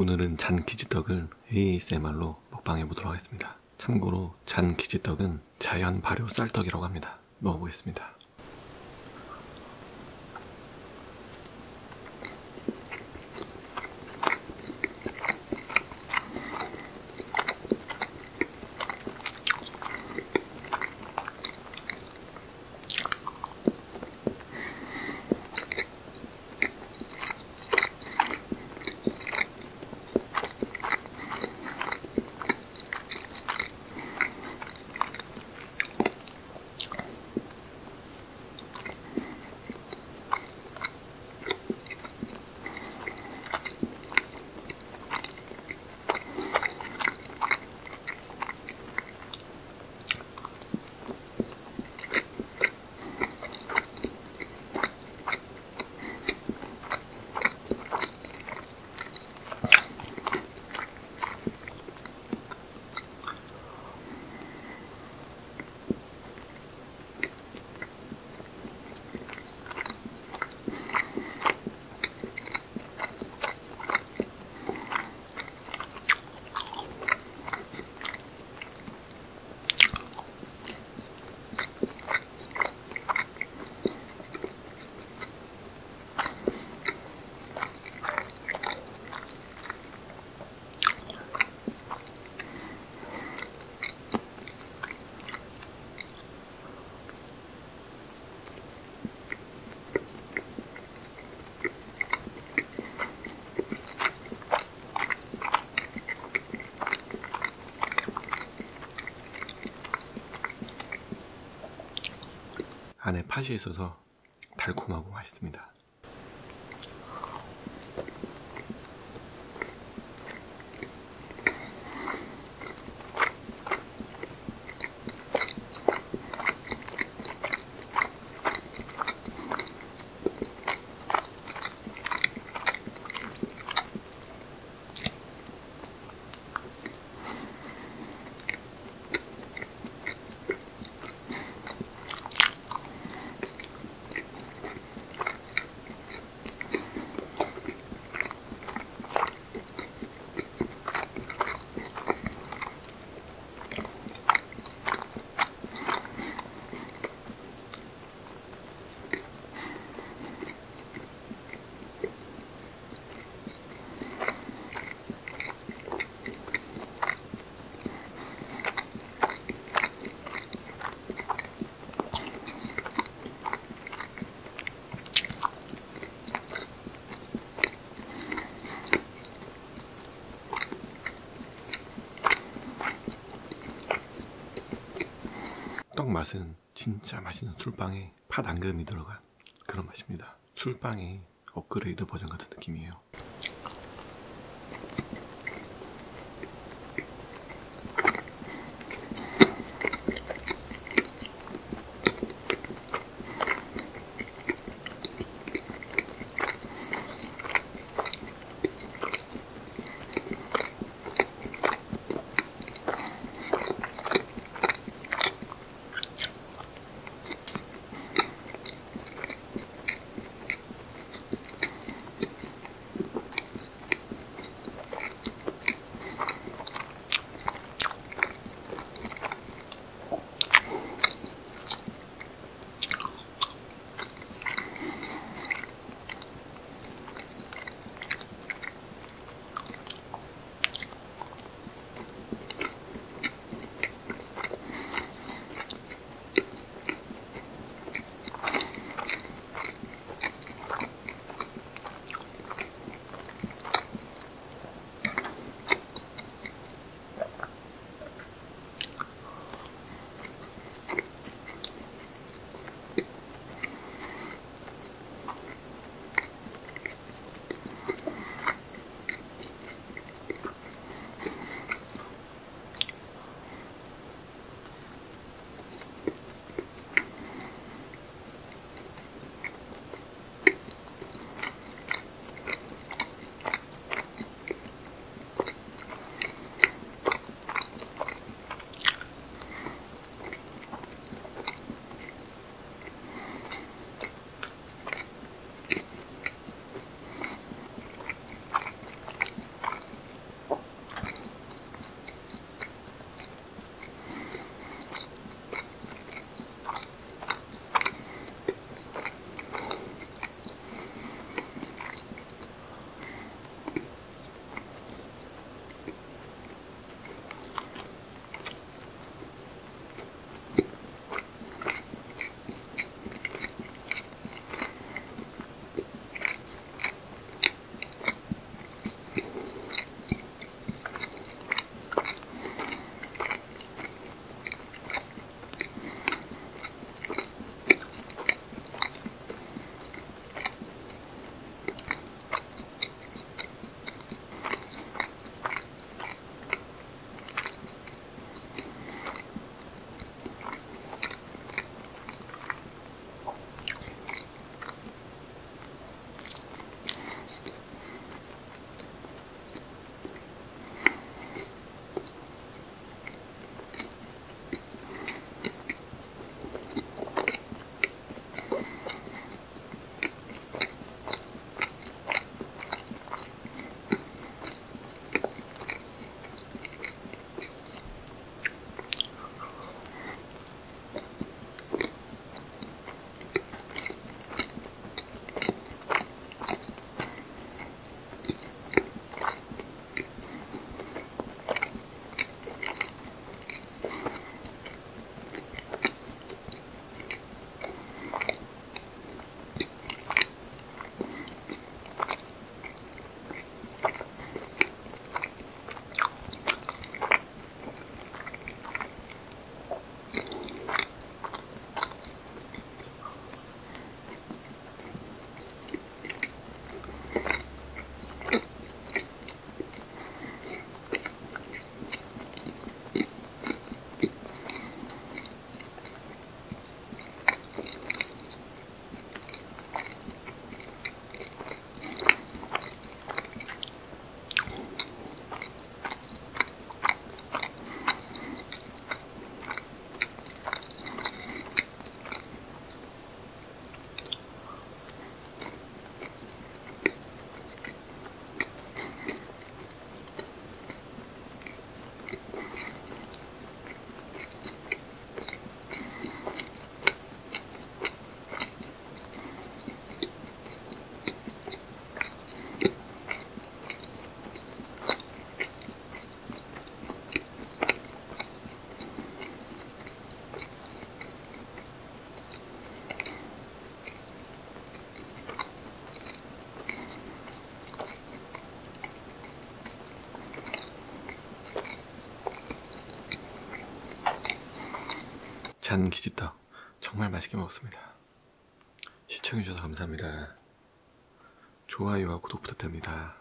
오늘은 잔 키지떡을 ASMR로 먹방해 보도록 하겠습니다. 참고로 잔 키지떡은 자연 발효 쌀떡이라고 합니다. 먹어보겠습니다. 안에 팥이 있어서 달콤하고 맛있습니다. 떡 맛은 진짜 맛있는 술빵에 팥 앙금이 들어간 그런 맛입니다. 술빵의 업그레이드 버전 같은 느낌이에요. 잔 기집떡 정말 맛있게 먹었습니다. 시청해주셔서 감사합니다. 좋아요와 구독 부탁드립니다.